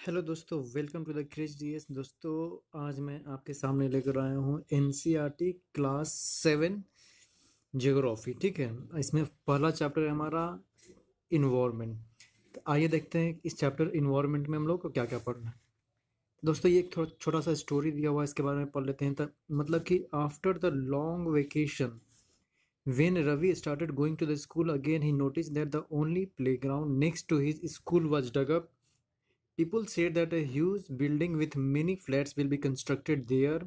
Hello दोस्तों welcome to the क्रिज डीएस। दोस्तों आज मैं आपके सामने लेकर आया हूँ एनसीईआरटी क्लास सेवन जियोग्राफी ठीक है? इसमें पहला चैप्टर है हमारा इन्वामेंट तो आइए देखते हैं इस चैप्टर इन्वायरमेंट में हम लोग को क्या क्या पढ़ना है। दोस्तों ये एक थोड़ा छोटा सा स्टोरी दिया हुआ है इसके बारे में पढ़ लेते हैं। तब मतलब कि after the long vacation When Ravi started going to the school again, he noticed that the only playground next to his school was dug up. People said that a huge building with many flats will be constructed there.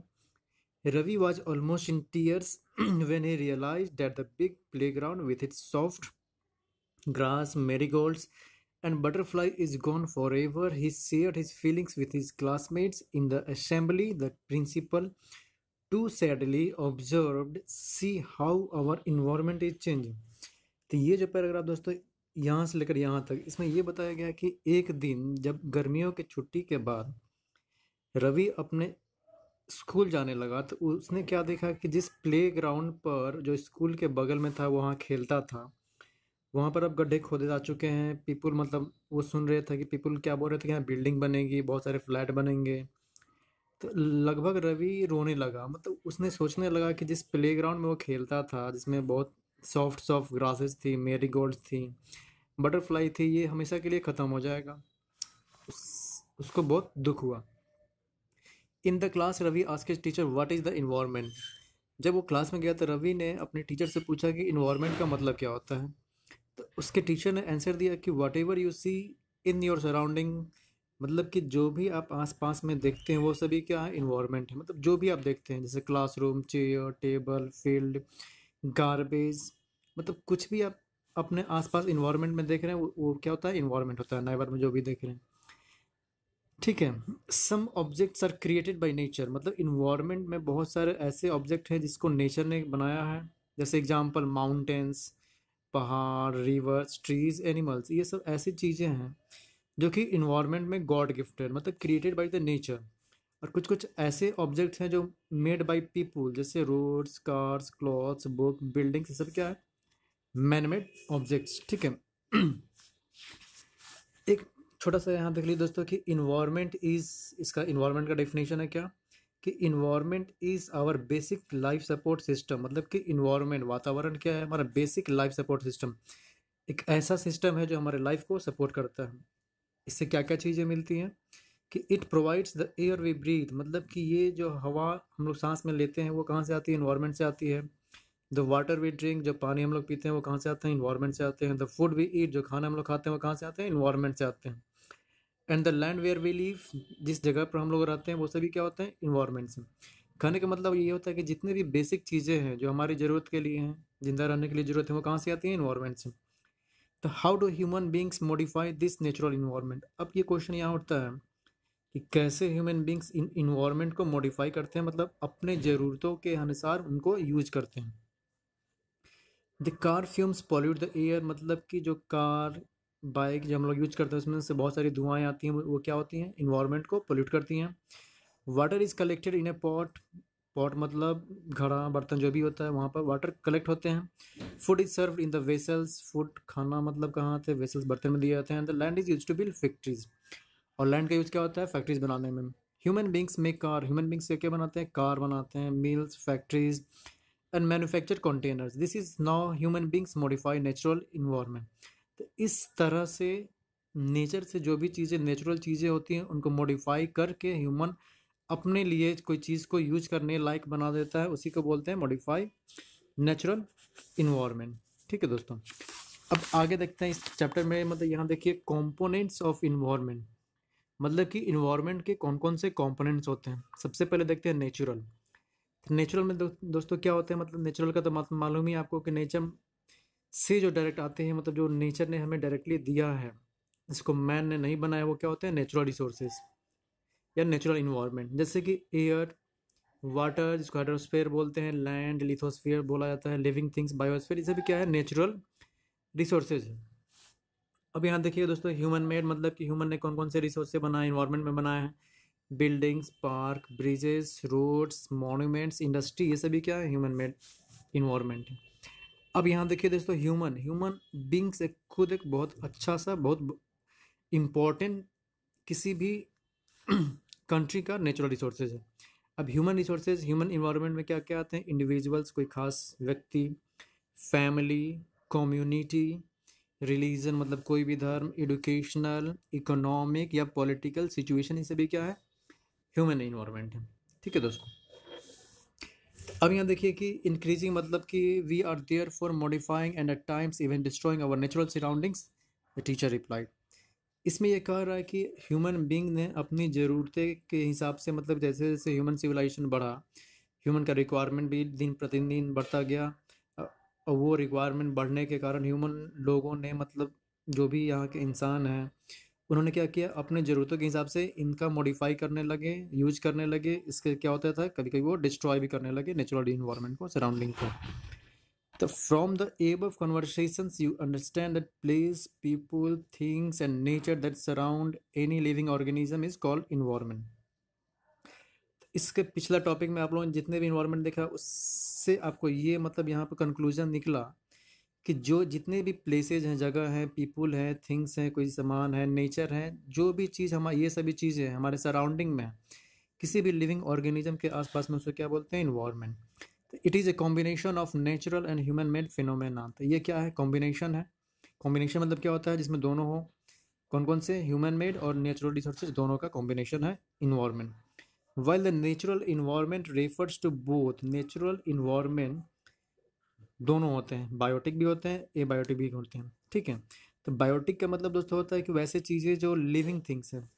Ravi was almost in tears when he realized that the big playground with its soft grass, marigolds, and butterfly is gone forever. He shared his feelings with his classmates in the assembly. The principal too sadly observed, see how our environment is changing. तो ये जो paragraph दोस्तों यहाँ से लेकर यहाँ तक। इसमें ये बताया गया कि एक दिन जब गर्मियों की छुट्टी के बाद रवि अपने स्कूल जाने लगा तो उसने क्या देखा कि जिस प्ले ग्राउंड पर, जो स्कूल के बगल में था, वहाँ खेलता था, वहाँ पर अब गड्ढे खोदे जा चुके हैं। पीपुल मतलब वो सुन रहे थे कि पीपुल क्या बोल रहे थे कि यहाँ बिल्डिंग बनेगी, बहुत सारे फ्लैट बनेंगे। तो लगभग रवि रोने लगा। मतलब उसने सोचने लगा कि जिस प्ले ग्राउंड में वो खेलता था, जिसमें बहुत सॉफ्ट सॉफ्ट ग्रासेस थी मेरी गोल्ड थी बटरफ्लाई थी ये हमेशा के लिए ख़त्म हो जाएगा। उस, उसको बहुत दुख हुआ। In the class Ravi ask teacher what is the environment जब वो क्लास में गया तो रवि ने अपने टीचर से पूछा कि इन्वायरमेंट का मतलब क्या होता है? तो उसके टीचर ने आंसर दिया कि whatever you see in your surrounding मतलब कि जो भी आप आसपास में देखते हैं वो सभी क्या है? इन्वायरमेंट है। मतलब जो भी आप देखते हैं जैसे classroom chair table field garbage मतलब कुछ भी आप अपने आसपास इन्वायरमेंट में देख रहे हैं वो, वो क्या होता है? इन्वायरमेंट होता है नाइबर में जो भी देख रहे हैं। ठीक है some objects are created by nature मतलब इन्वायरमेंट में बहुत सारे ऐसे ऑब्जेक्ट हैं जिसको नेचर ने बनाया है। जैसे एग्जांपल माउंटेन्स पहाड़ रिवर्स ट्रीज एनिमल्स ये सब ऐसी चीज़ें हैं जो कि इन्वायरमेंट में गॉड गिफ्टेड मतलब क्रिएटेड बाय द नेचर और कुछ कुछ ऐसे ऑब्जेक्ट्स हैं जो मेड बाय पीपुल जैसे roads cars clothes book buildings ये सब क्या है? मैन मेड ऑब्जेक्ट्स ठीक है? एक छोटा सा यहाँ देख लीजिए दोस्तों कि इन्वायरमेंट इज़ इसका इन्वायरमेंट का डेफिनेशन है क्या? कि environment is our basic life support system मतलब कि इन्वायरमेंट वातावरण क्या है? हमारा बेसिक लाइफ सपोर्ट सिस्टम एक ऐसा सिस्टम है जो हमारे लाइफ को सपोर्ट करता है। इससे क्या क्या चीज़ें मिलती हैं? कि it provides the air we breathe मतलब कि ये जो हवा हम लोग सांस में लेते हैं, वो कहाँ से आती है? इन्वायरमेंट से आती है। द वाटर वी ड्रिंक जो पानी हम लोग पीते हैं, वो कहाँ से आते हैं? इन्वायरमेंट से आते हैं। द फ़ूड वी ईट जो खाना हम लोग खाते हैं, वो कहाँ से आते हैं? इन्वायरमेंट से आते हैं। And the land where we live जिस जगह पर हम लोग रहते हैं, वो सभी क्या होते हैं? इन्वायरमेंट से। खाने का मतलब ये होता है कि जितने भी बेसिक चीज़ें हैं, जो हमारी ज़रूरत के लिए हैं, ज़िंदा रहने के लिए ज़रूरत है, वो कहाँ से आती है? इन्वायरमेंट से। तो how do human beings modify this natural environment अब ये क्वेश्चन यहाँ उठता है। कि कैसे ह्यूमन बींग्स इन इन्वायरमेंट को मॉडिफाई करते हैं मतलब अपने ज़रूरतों के अनुसार उनको यूज़ करते हैं। The car fumes pollute the air मतलब कि जो कार बाइक जो हम लोग यूज़ करते हैं, उसमें से बहुत सारी धुआएँ आती हैं, वो क्या होती हैं? इन्वायरमेंट को पोल्यूट करती हैं। Water is collected in a pot pot मतलब घड़ा, बर्तन जो भी होता है, वहाँ पर वाटर कलेक्ट होते हैं। Food is serve in the vessels food खाना मतलब कहाँ हैं? वेसल्स बर्तन में दिए जाते हैं। The land is use to build factories और लैंड का यूज़ क्या होता है? फैक्ट्रीज बनाने में। ह्यूमन बींग्स में कार ह्यूमन बींग्स से क्या बनाते हैं? कार बनाते हैं mills factories and manufacture containers this is now human beings modify natural environment तो इस तरह से नेचर से जो भी चीज़ें नेचुरल चीज़ें होती हैं, उनको मॉडिफाई करके ह्यूमन अपने लिए कोई चीज़ को यूज़ करने लायक बना देता है। उसी को बोलते हैं मॉडिफाई नेचुरल इन्वायरमेंट ठीक है दोस्तों? अब आगे देखते हैं इस चैप्टर में। मतलब यहाँ देखिए कॉम्पोनेंट्स ऑफ़ इन्वायरमेंट मतलब कि इन्वायरमेंट के कौन कौन से कंपोनेंट्स होते हैं? सबसे पहले देखते हैं नेचुरल नेचुरल में दो, दोस्तों क्या होते हैं? मतलब नेचुरल का तो मालूम ही आपको कि नेचर से जो डायरेक्ट आते हैं मतलब जो नेचर ने हमें डायरेक्टली दिया है जिसको मैन ने नहीं बनाया वो क्या होते हैं? नेचुरल रिसोर्सेज या नेचुरल इन्वायरमेंट जैसे कि एयर वाटर जिसको हाइड्रोस्फेयर बोलते हैं लैंड लिथोस्फेयर बोला जाता है लिविंग थिंग्स बायोस्फेयर ये सभी क्या है? नेचुरल रिसोर्सेज है। अब यहाँ देखिए दोस्तों ह्यूमन मेड मतलब कि ह्यूमन ने कौन कौन से रिसोर्स से बनाए इन्वायरमेंट में बनाया है? Buildings park bridges roads monuments industry ये सभी क्या है? ह्यूमन मेड इन्वायरमेंट है। अब यहाँ देखिए दोस्तों ह्यूमन ह्यूमन बींग्स एक खुद एक बहुत अच्छा सा, बहुत इम्पोर्टेंट किसी भी कंट्री का नेचुरल रिसोर्सेज है। अब ह्यूमन रिसोर्सेज ह्यूमन इन्वायरमेंट में क्या क्या आते हैं? इंडिविजुअल्स कोई खास व्यक्ति फैमिली कम्युनिटी रिलीजन मतलब कोई भी धर्म, एडुकेशनल, इकोनॉमिक या पॉलिटिकल सिचुएशन ये सभी क्या है? ह्यूमन इन्वायरमेंट है। ठीक है दोस्तों? अब यहाँ देखिए कि इंक्रीजिंग मतलब कि we are there for modifying and at times even destroying our natural surroundings the teacher replied इसमें यह कह रहा है कि ह्यूमन बींग ने अपनी ज़रूरतें के हिसाब से मतलब जैसे जैसे ह्यूमन सिविलाइजेशन बढ़ा ह्यूमन का रिक्वायरमेंट भी दिन प्रतिदिन बढ़ता गया और वो रिक्वायरमेंट बढ़ने के कारण ह्यूमन लोगों ने मतलब जो भी यहाँ के इंसान हैं, उन्होंने क्या किया? अपने ज़रूरतों के हिसाब से इनका मॉडिफाई करने लगे यूज़ करने लगे। इसके क्या होता था? कभी कभी वो डिस्ट्रॉय भी करने लगे नेचुरल इन्वायरमेंट को सराउंडिंग को। तो from the above of conversations you understand that place people things and nature that surround any living organism is called environment इसके पिछला टॉपिक में आप लोगों ने जितने भी इन्वायरमेंट देखा, उससे आपको ये मतलब यहाँ पर कंक्लूजन निकला कि जो जितने भी प्लेसेज हैं, जगह हैं पीपुल हैं थिंग्स हैं, कोई सामान है नेचर है, जो भी चीज़ हमारे, ये सभी चीज़ें हैं, हमारे सराउंडिंग में, किसी भी लिविंग ऑर्गेनिज्म के आसपास में उसको क्या बोलते हैं? इन्वायरमेंट तो it is a combination of natural and human made phenomena तो ये क्या है? कॉम्बिनेशन है. कॉम्बिनेशन मतलब क्या होता है? जिसमें दोनों हो. कौन कौन से? ह्यूमन मेड और नेचुरल रिसोर्सेज दोनों का कॉम्बिनेशन है. Environment while the natural environment refers to both, natural environment दोनों होते हैं। बायोटिक भी होते हैं ए बायोटिक भी होते हैं। ठीक है? तो बायोटिक का मतलब दोस्तों होता है कि वैसे चीज़ें जो लिविंग थिंग्स हैं।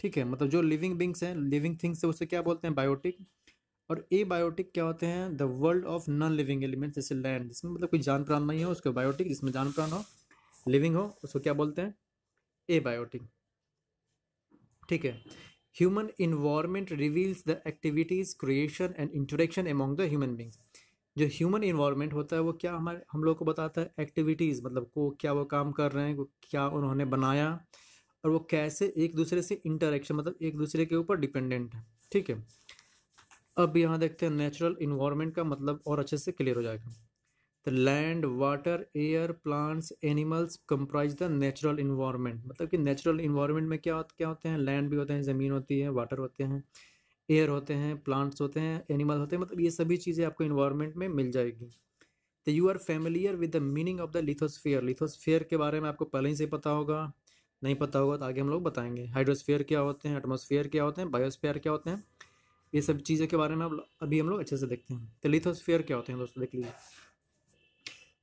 ठीक है? मतलब जो लिविंग बिंग्स हैं लिविंग थिंग्स है, उसे क्या बोलते हैं? बायोटिक और ए बायोटिक क्या होते हैं? The world of non living elements जैसे लैंड जिसमें मतलब कोई जान प्राण नहीं हो, उसको बायोटिक जिसमें जान प्राण हो लिविंग हो, उसको क्या बोलते हैं? ए बायोटिक ठीक है? Human environment reveals the activities creation and interaction among the human beings जो ह्यूमन इन्वायरमेंट होता है, वो क्या हमारे, हम लोग को बताता है? एक्टिविटीज़ मतलब को क्या वो काम कर रहे हैं क्या उन्होंने बनाया और वो कैसे एक दूसरे से इंटरेक्शन मतलब एक दूसरे के ऊपर डिपेंडेंट है। ठीक है? अब यहाँ देखते हैं नेचुरल इन्वायरमेंट का मतलब और अच्छे से क्लियर हो जाएगा। The land water air plants animals comprise the natural environment मतलब कि नेचुरल इन्वायरमेंट में क्या क्या होते हैं? लैंड भी होते हैं, ज़मीन होती है वाटर होते हैं एयर होते हैं प्लांट्स होते हैं एनिमल होते हैं। मतलब ये सभी चीज़ें आपको इन्वायरमेंट में मिल जाएगी। तो you are familiar with the meaning of the lithosphere lithosphere के बारे में आपको पहले ही से पता होगा। नहीं पता होगा तो आगे हम लोग बताएँगे। हाइड्रोस्फियर क्या होते हैं? एटमोसफियर क्या होते हैं? बायोस्फीयर क्या होते हैं? ये सब चीज़ों के बारे में अभी हम लोग अच्छे से देखते हैं। तो लिथोस्फियर क्या होते हैं दोस्तों? देख लीजिए।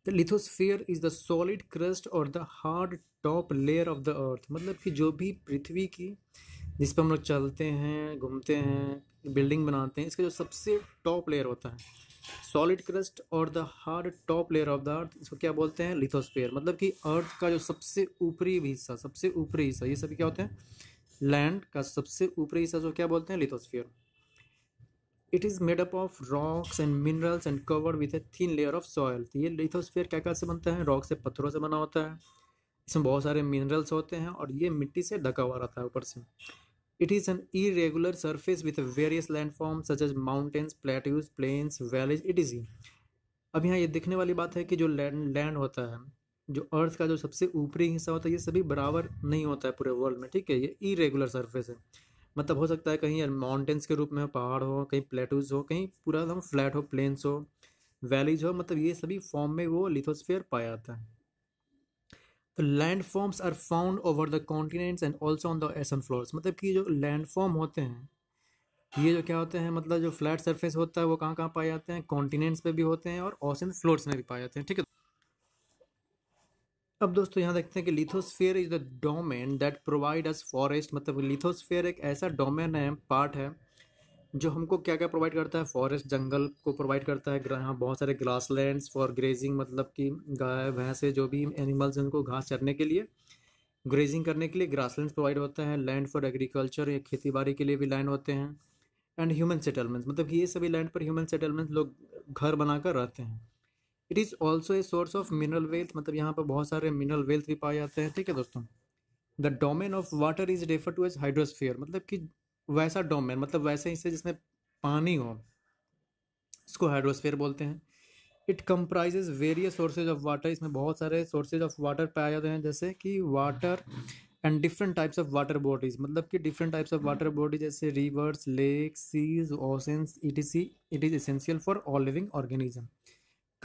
The lithosphere is the solid crust और the hard top layer of the earth मतलब कि जो भी पृथ्वी की, जिस पर हम लोग चलते हैं, घूमते हैं बिल्डिंग बनाते हैं, इसका जो सबसे टॉप लेयर होता है। सॉलिड क्रस्ट और the hard top layer of the earth इसको क्या बोलते हैं? लिथोस्फियर मतलब कि अर्थ का जो सबसे ऊपरी हिस्सा, सबसे ऊपरी हिस्सा, ये सभी क्या होते हैं? लैंड का सबसे ऊपरी हिस्सा जो क्या बोलते हैं? Lithosphere it is made up of rocks and minerals and covered with a thin layer of soil ये लिथोस्फीयर क्या क्या से बनता है? रॉक से पत्थरों से बना होता है। इसमें बहुत सारे मिनरल्स होते हैं और ये मिट्टी से ढका हुआ रहता है ऊपर से। It is an irregular surface with various land form such as mountains plateaus plains valleys it is अब यहाँ ये देखने वाली बात है कि जो लैंड लैंड होता है, जो अर्थ का जो सबसे ऊपरी हिस्सा होता है, ये सभी बराबर नहीं होता है पूरे वर्ल्ड में, ठीक है? ये इरेगुलर सरफेस है। मतलब हो सकता है कहीं माउंटेन्स के रूप में पहाड़ हो, कहीं प्लेटूज हो, कहीं पूरा एकदम फ्लैट हो प्लेन्स हो वैलीज हो मतलब ये सभी फॉर्म में वो लिथोस्फेयर पाया जाता है। तो land forms are found over the continents and also on the ocean floors मतलब कि जो लैंड फॉर्म होते हैं, ये जो क्या होते हैं मतलब जो फ्लैट सरफेस होता है, वो कहाँ कहाँ पाए जाते हैं? कॉन्टिनेंट्स पे भी होते हैं और ओशन फ्लोर्स में भी पाए जाते हैं। ठीक है अब दोस्तों यहाँ देखते हैं कि lithosphere is the domain that provide us forest मतलब लिथोस्फेयर एक ऐसा डोमेन है पार्ट है, जो हमको क्या क्या प्रोवाइड करता है? फॉरेस्ट जंगल को प्रोवाइड करता है यहाँ बहुत सारे ग्रास लैंड्स फॉर ग्रेजिंग मतलब कि गाय, भैंसे जो भी एनिमल्स हैं उनको घास चरने के लिए ग्रेजिंग करने के लिए ग्रास लैंड प्रोवाइड होता है लैंड फॉर एग्रीकल्चर या खेती बाड़ी के लिए भी लैंड होते हैं एंड ह्यूमन सेटलमेंट्स मतलब ये सभी लैंड पर ह्यूमन सेटलमेंट्स लोग घर बनाकर रहते हैं। It is also a source of mineral wealth मतलब यहाँ पर बहुत सारे मिनरल वेल्थ भी पाए जाते हैं, ठीक है दोस्तों? The domain of water is refer to as hydrosphere मतलब कि वैसा डोमेन मतलब वैसे हिस्से जिसमें पानी हो, इसको हाइड्रोस्फियर बोलते हैं। It comprises various sources of water इसमें बहुत सारे सोर्सेज ऑफ़ वाटर पाए जाते हैं, जैसे कि water and different types of water bodies मतलब कि different types of water body जैसे rivers lake seas oceans it is it is essential for all living organism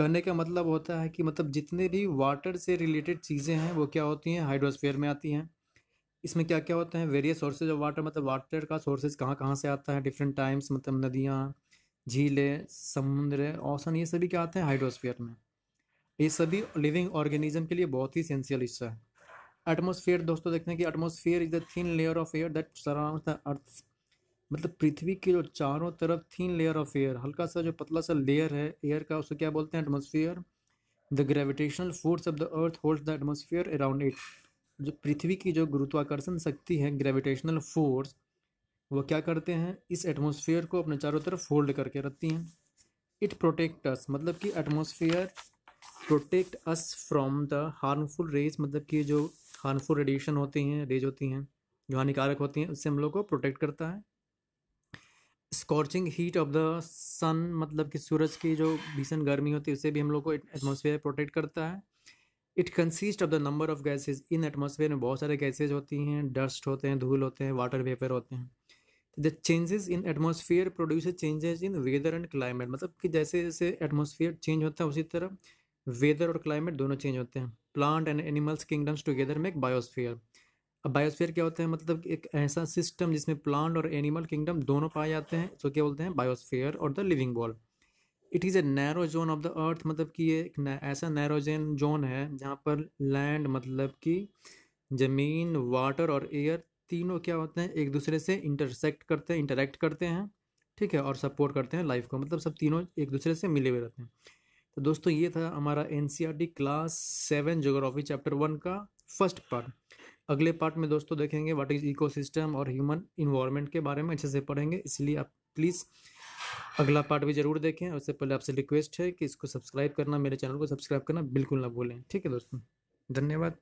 कहने का मतलब होता है कि मतलब जितने भी वाटर से रिलेटेड चीज़ें हैं, वो क्या होती हैं? हाइड्रोस्फीयर में आती हैं। इसमें क्या क्या होता है? वेरियस सोर्सेज ऑफ़ वाटर मतलब वाटर का सोर्सेज कहाँ कहाँ से आता है? डिफरेंट टाइम्स मतलब नदियाँ, झीलें, समुद्र ओशन ये सभी क्या आते हैं? हाइड्रोस्फीयर में। ये सभी लिविंग ऑर्गेनिज्म के लिए बहुत ही इसेंशियल हिस्सा है। एटमोसफियर दोस्तों देखते हैं कि atmosphere is the thin layer of air that surround the earth मतलब पृथ्वी के जो चारों तरफ़ थीन लेयर ऑफ़ एयर हल्का सा जो पतला सा लेयर है एयर का उसे क्या बोलते हैं? Atmosphere the gravitational force of the earth hold the atmosphere around it जो पृथ्वी की जो गुरुत्वाकर्षण शक्ति है ग्रेविटेशनल फोर्स वो क्या करते हैं? इस एटमोसफियर को अपने चारों तरफ़ होल्ड करके रखती हैं। इट प्रोटेक्ट अस मतलब कि atmosphere protect us from the harmful rays मतलब कि जो हार्मफुल रेडिएशन होती हैं रेज होती हैं, जो हानिकारक होती हैं, उससे हम लोग को प्रोटेक्ट करता है। Scorching heat of the sun मतलब कि सूरज की जो भीषण गर्मी होती है उससे भी हम लोग को एटमोसफेयर प्रोटेक्ट करता है। It consist of the number of gases in atmosphere में बहुत सारे गैसेज होती हैं डस्ट होते हैं, धूल होते हैं वाटर वेपर होते हैं। The changes in atmosphere produce changes in weather and climate मतलब कि जैसे जैसे एटमोसफियर चेंज होता है, उसी तरह वेदर और क्लाइमेट दोनों चेंज होते हैं। Plant and animals kingdoms together make biosphere अब बायोस्फीयर क्या होता है? मतलब एक ऐसा सिस्टम जिसमें प्लांट और एनिमल किंगडम दोनों पाए जाते हैं। तो क्या बोलते हैं? बायोस्फीयर और the living world it is a narrow zone of the earth मतलब कि ये एक ऐसा नैरोजन जोन है जहाँ पर लैंड मतलब कि ज़मीन वाटर और एयर तीनों क्या होते हैं? एक दूसरे से इंटरसेक्ट करते हैं इंटरेक्ट करते हैं, ठीक है? और सपोर्ट करते हैं लाइफ को। मतलब सब तीनों एक दूसरे से मिले हुए रहते हैं। तो दोस्तों, ये था हमारा an class seven geography chapter one का फ़र्स्ट पार्ट अगले पार्ट में दोस्तों देखेंगे व्हाट इज़ इकोसिस्टम और ह्यूमन इन्वायरमेंट के बारे में अच्छे से पढ़ेंगे, इसलिए आप प्लीज़ अगला पार्ट भी ज़रूर देखें उससे पहले आपसे रिक्वेस्ट है कि इसको सब्सक्राइब करना, मेरे चैनल को सब्सक्राइब करना बिल्कुल ना भूलें। ठीक है दोस्तों, धन्यवाद।